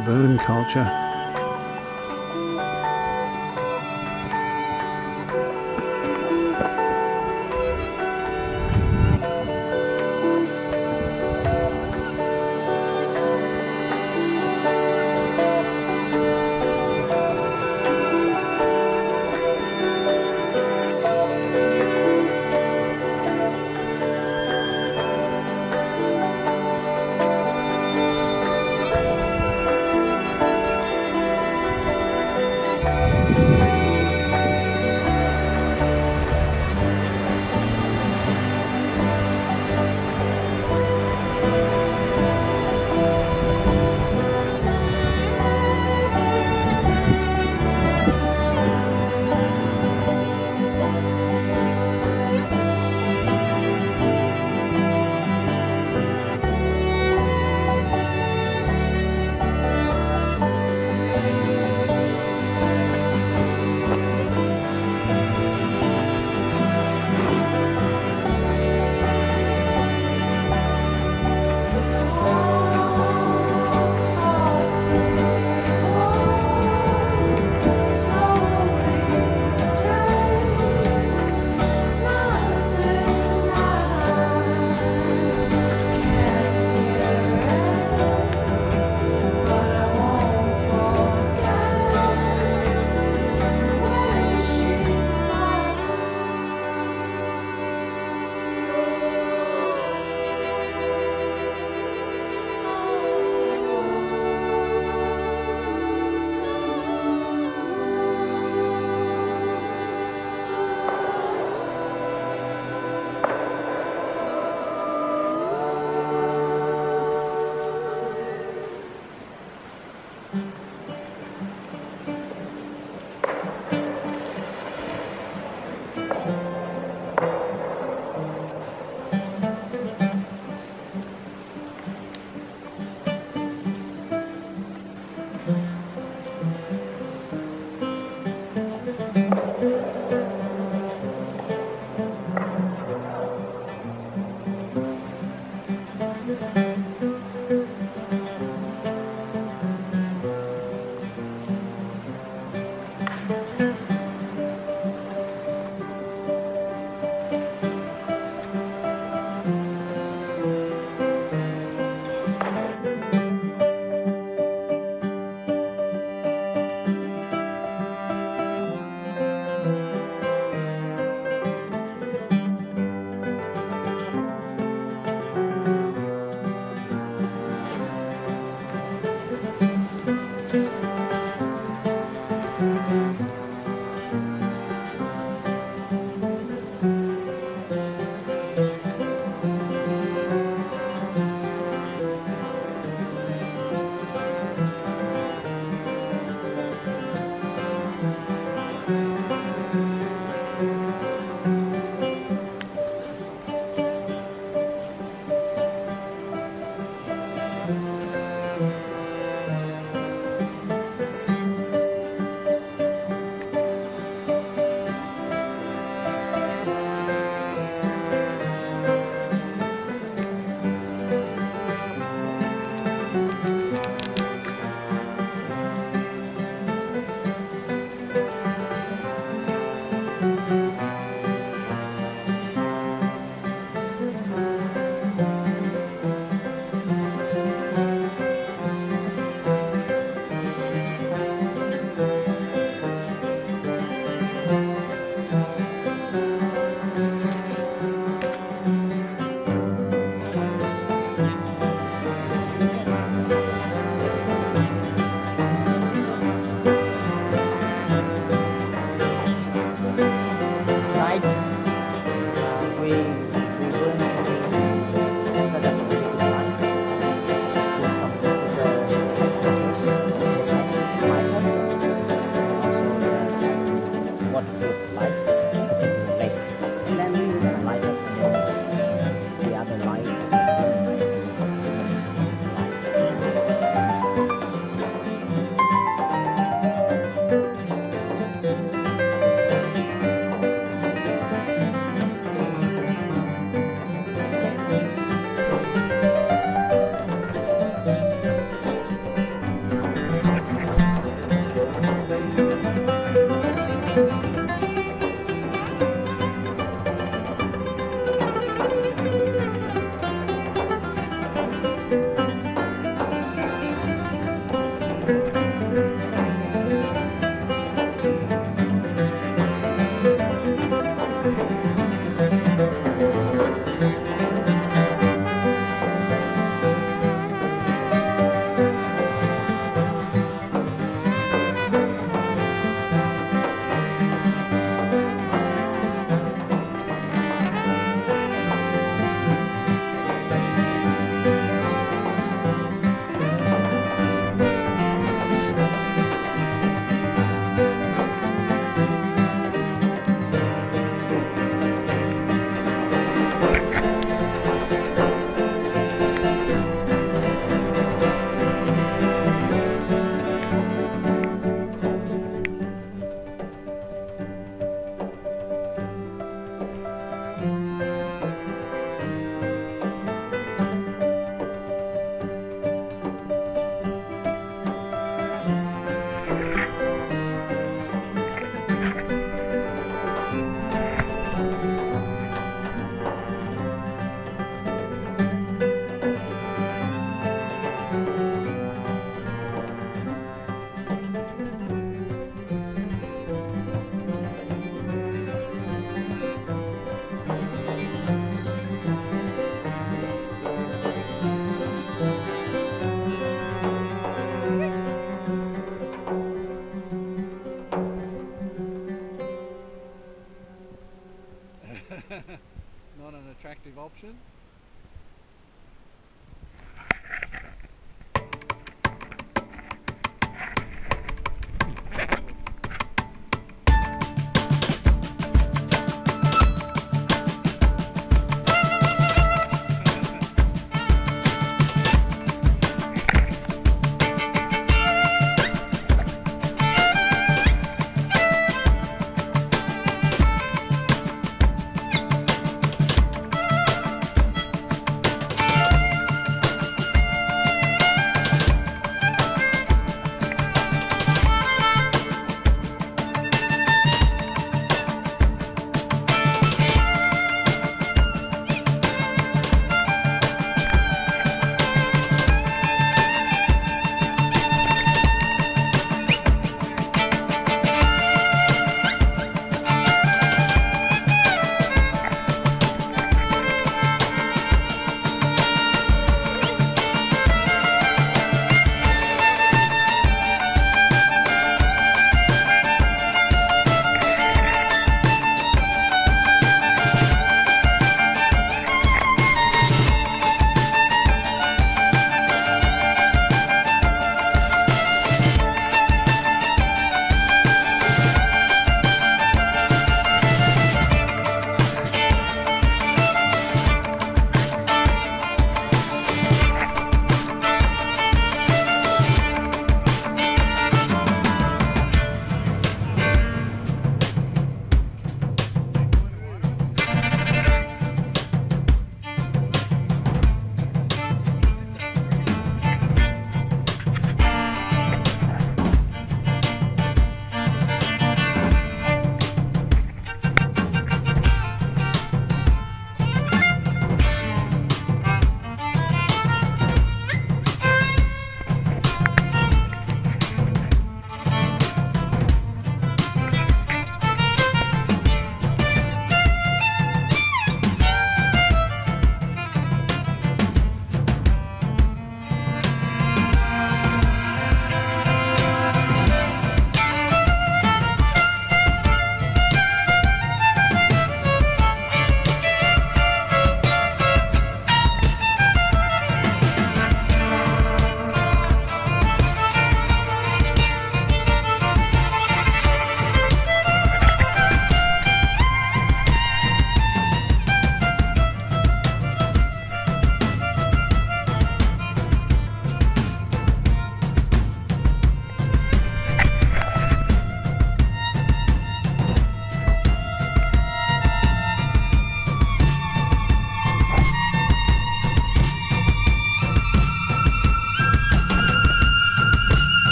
and burn culture.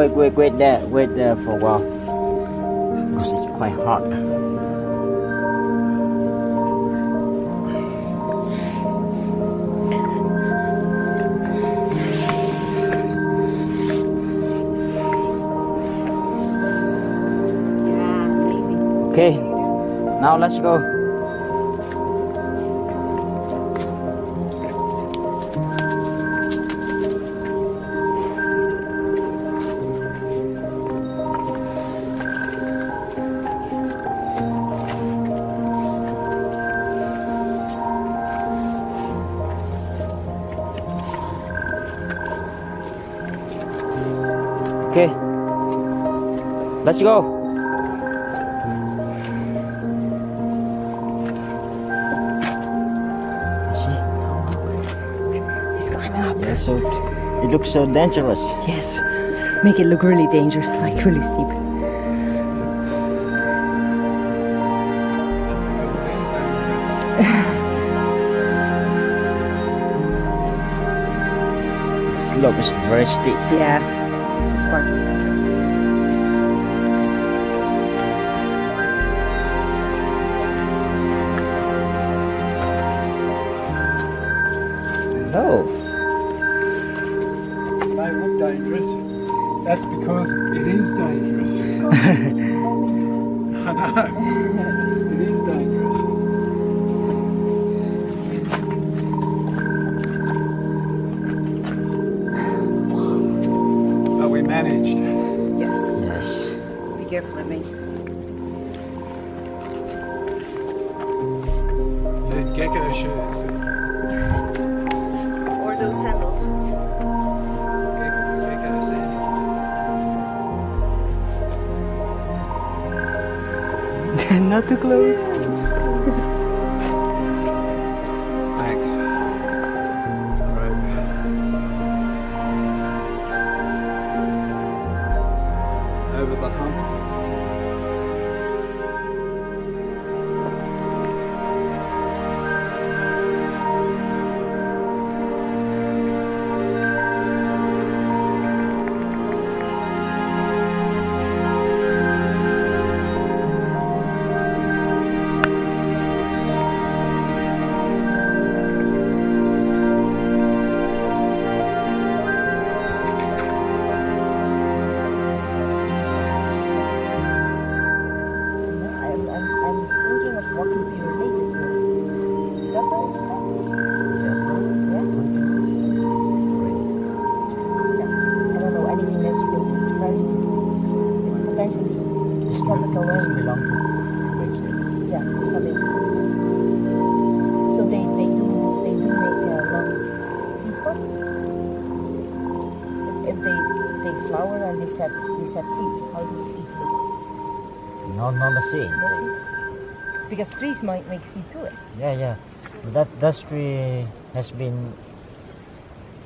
Wait, wait, wait there, wait there for a while. Because it's quite hot. Yeah. Okay, now let's go. Let's go. He's climbing up. Yeah, so it looks so dangerous. Yes. Make it look really dangerous, like really steep. The slope is very steep. Yeah. This part is Oh, Not too close. Because trees might make seed too. eh? Yeah, yeah. But that that tree has been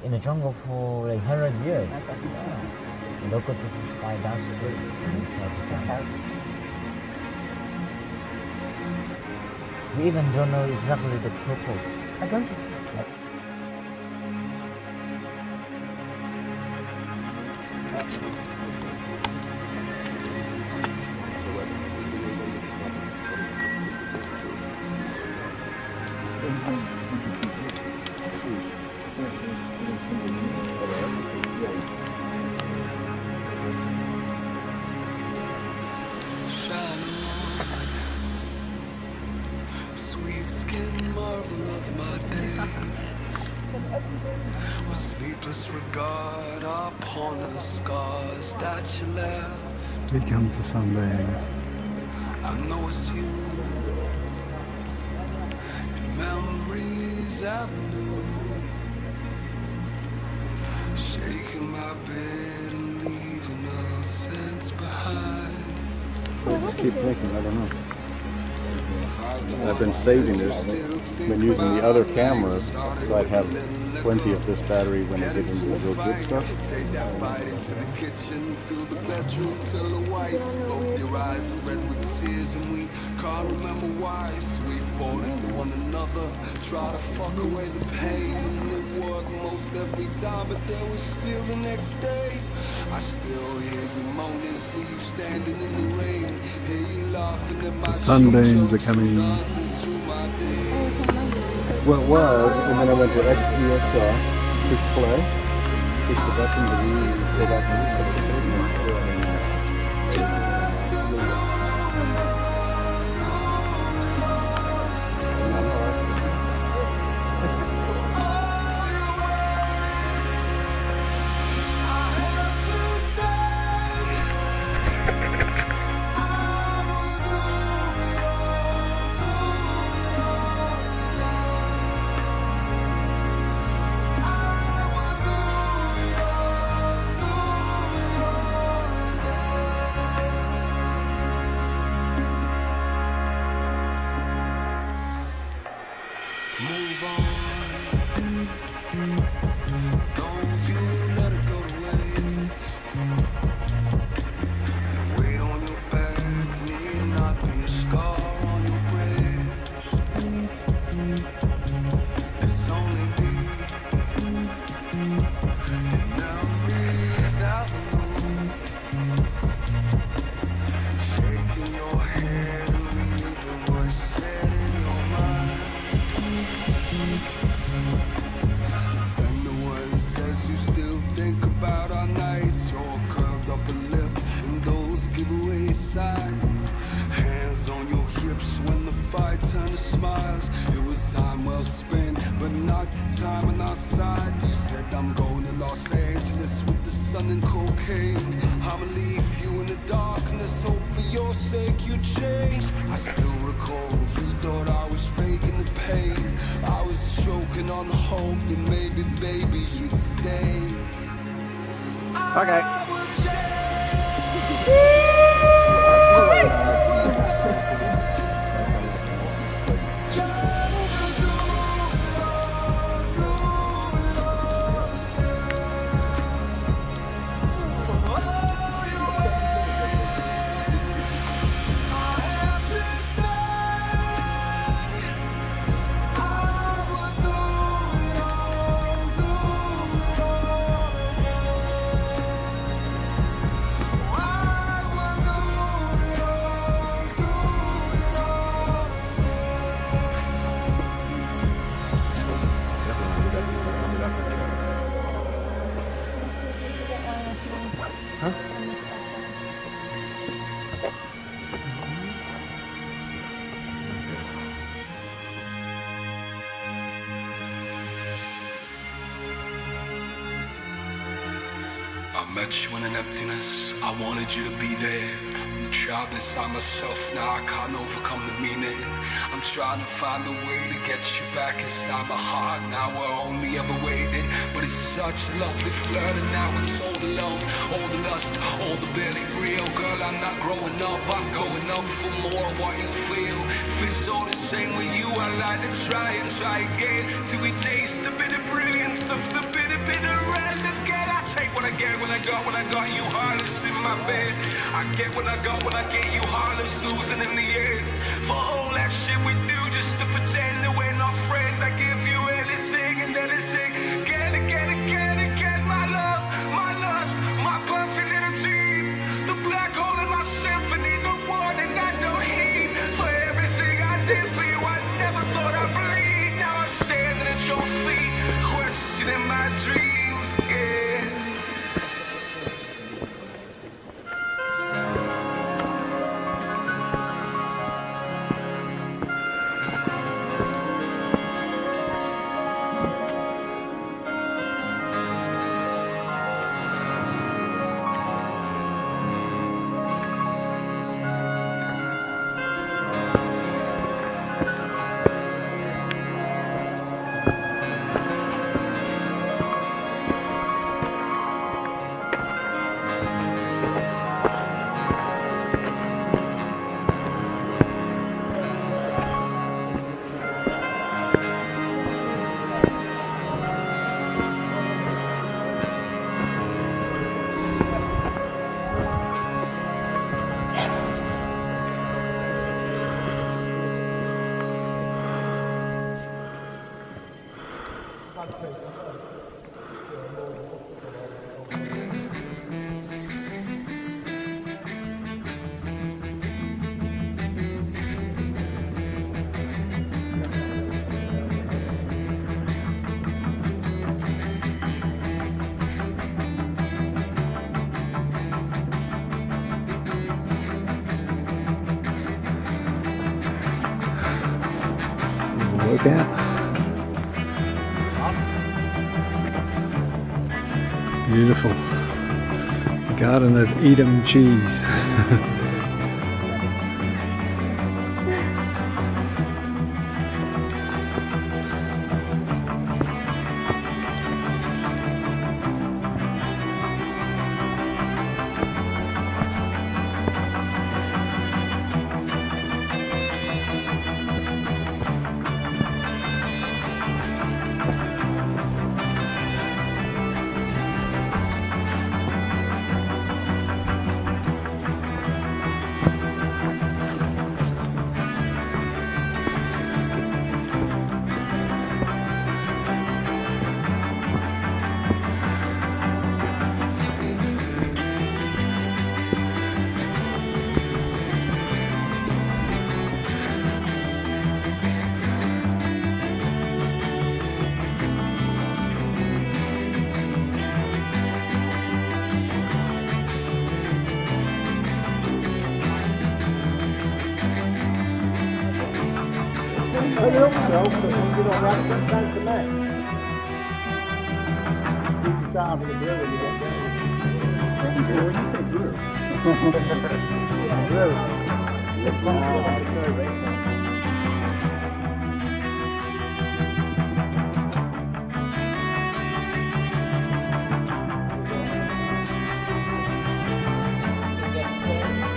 in the jungle for like hundred years. Local to find that tree inside the That's jungle. how. We even don't know exactly the purpose. I don't you? With sleepless regard upon the scars that you left. Here comes the sunbeams. I know it's you. In Memories Avenue. Shaking my bed and leaving a sense behind. Just keep thinking, I don't know. I've been saving this, been using the other camera, so I'd have plenty of this battery when I get into the real good stuff. Can't remember why. So we one another, try to fuck away the pain, worked most every time, but there was still the next day. I still hear you moaning, see you standing in the rain, hear you laughing at my sunbeams are coming. through. Well, and then I went to XPXR, push play, push the button to read, go back You in emptiness, I wanted you to be there. The child inside myself, now I can't overcome the meaning. I'm trying to find a way to get you back inside my heart. Now we're only ever waiting, but it's such a lovely flirt, and now it's all alone, all the lust, all the barely real. Girl, I'm not growing up, I'm going up for more. What you feel, feels all the same with you. I like to try and try again till we taste the bitter brilliance of the what I get when I got what I got. You heartless in my bed. I get what I got when I get you heartless, losing in the end. For all that shit we do just to pretend that we're not friends. I give you anything and anything. Get again, again, again, again. My love, my lust, my perfect little team. The black hole in my symphony, the one that I don't heed. For everything I did for Look out. Beautiful. Garden of Edam cheese.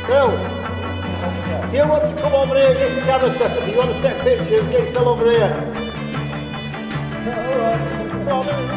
Phil, you want to come over here and get your camera set up? You want to take pictures? Get yourself over here. Yeah, all right. Come on.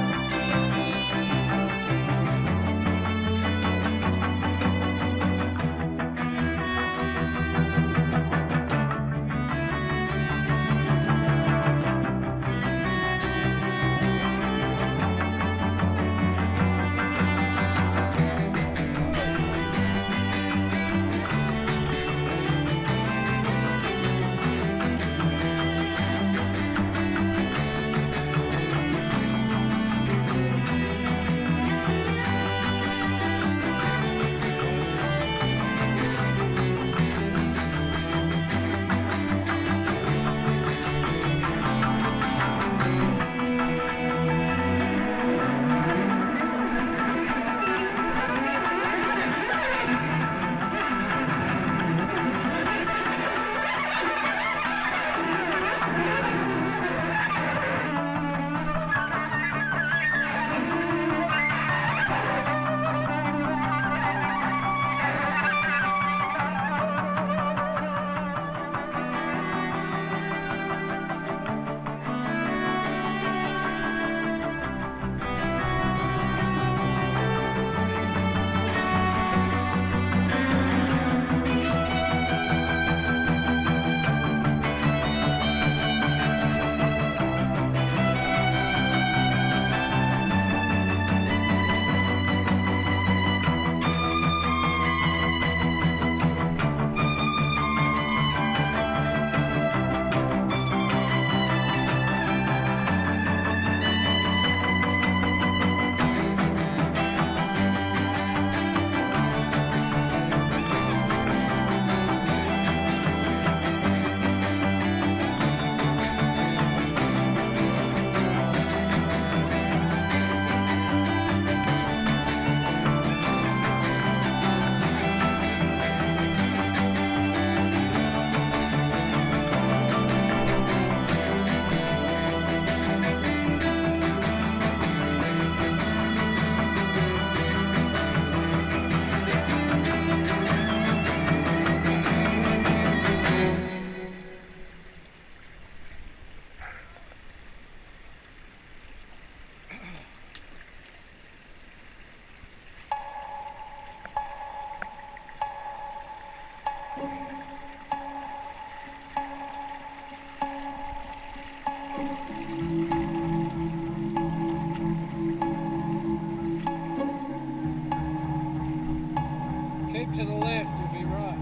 Keep to the left, you'll be right.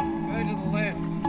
Go to the left.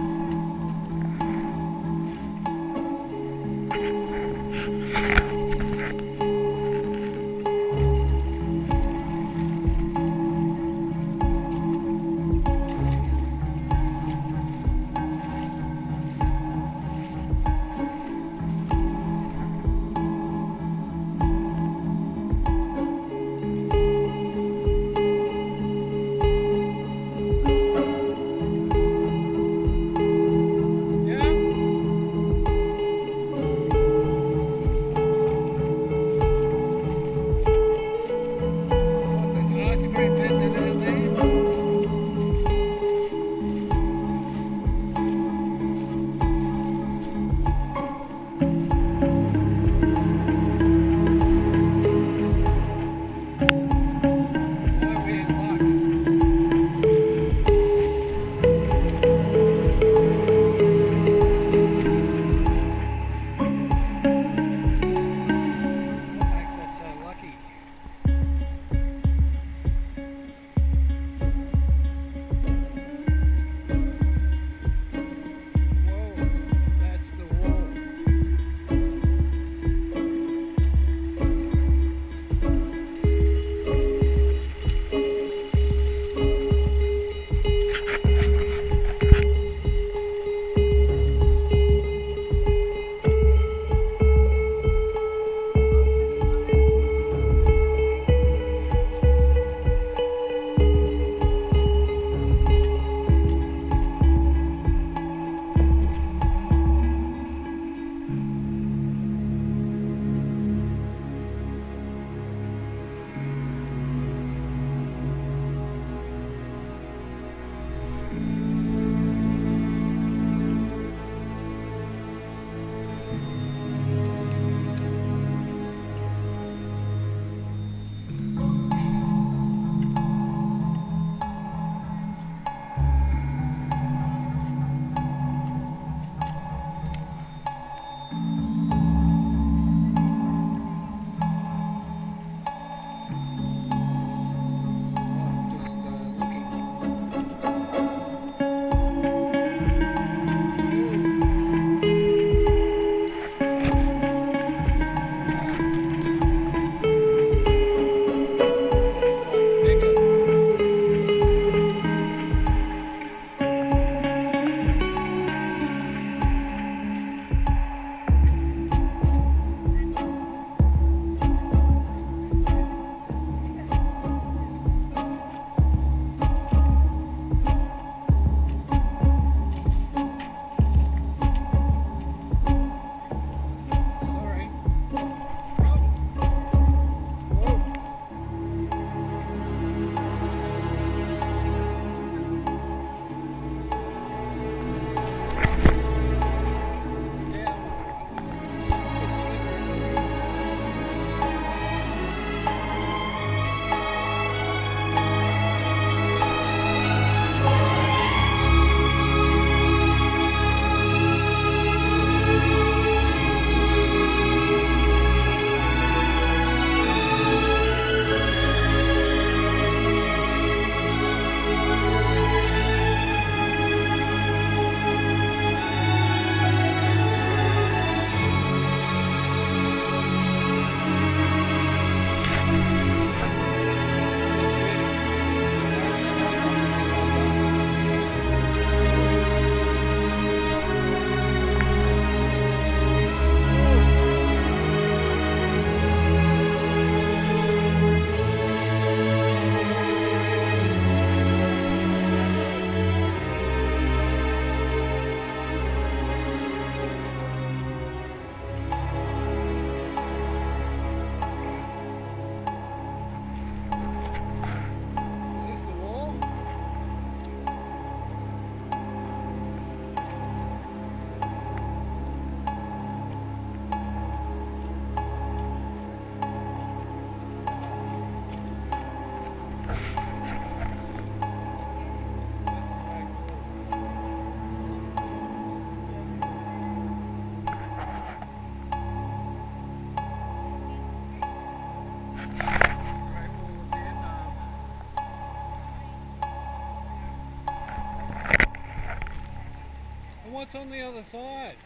What's on the other side?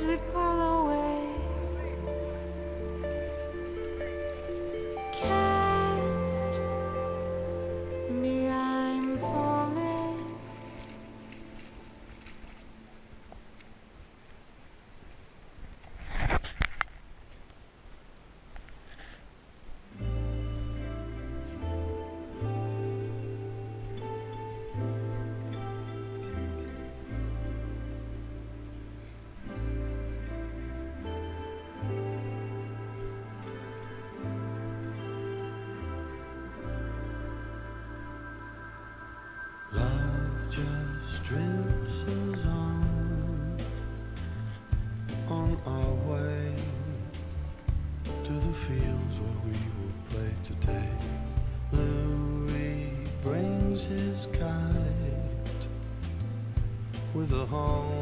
As we pull with a homemade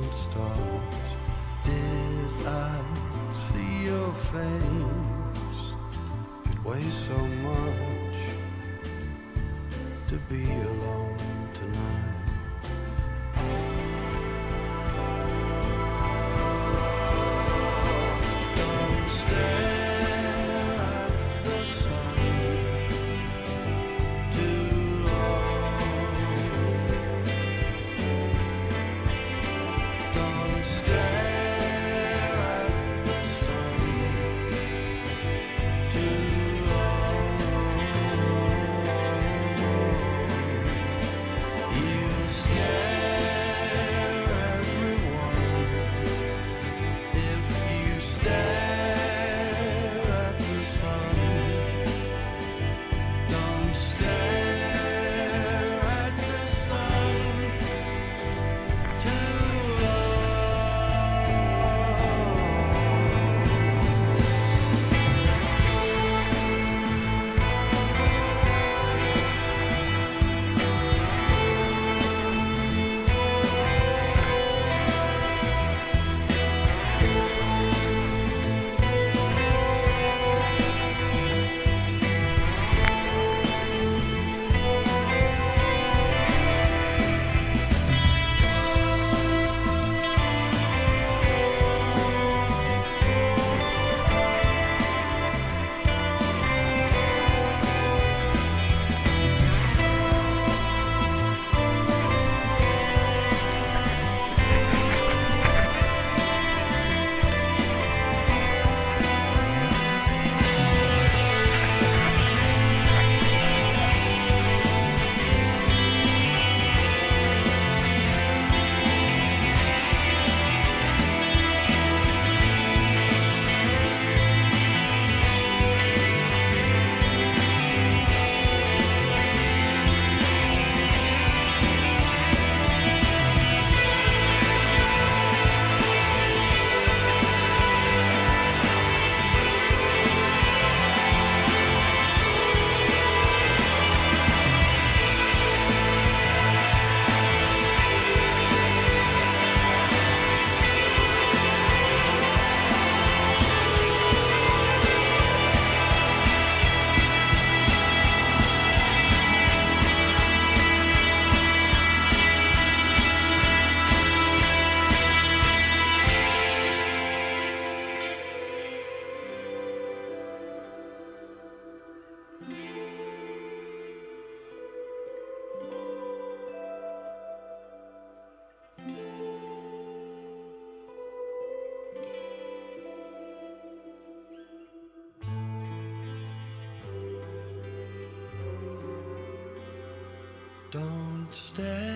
distant stars. Don't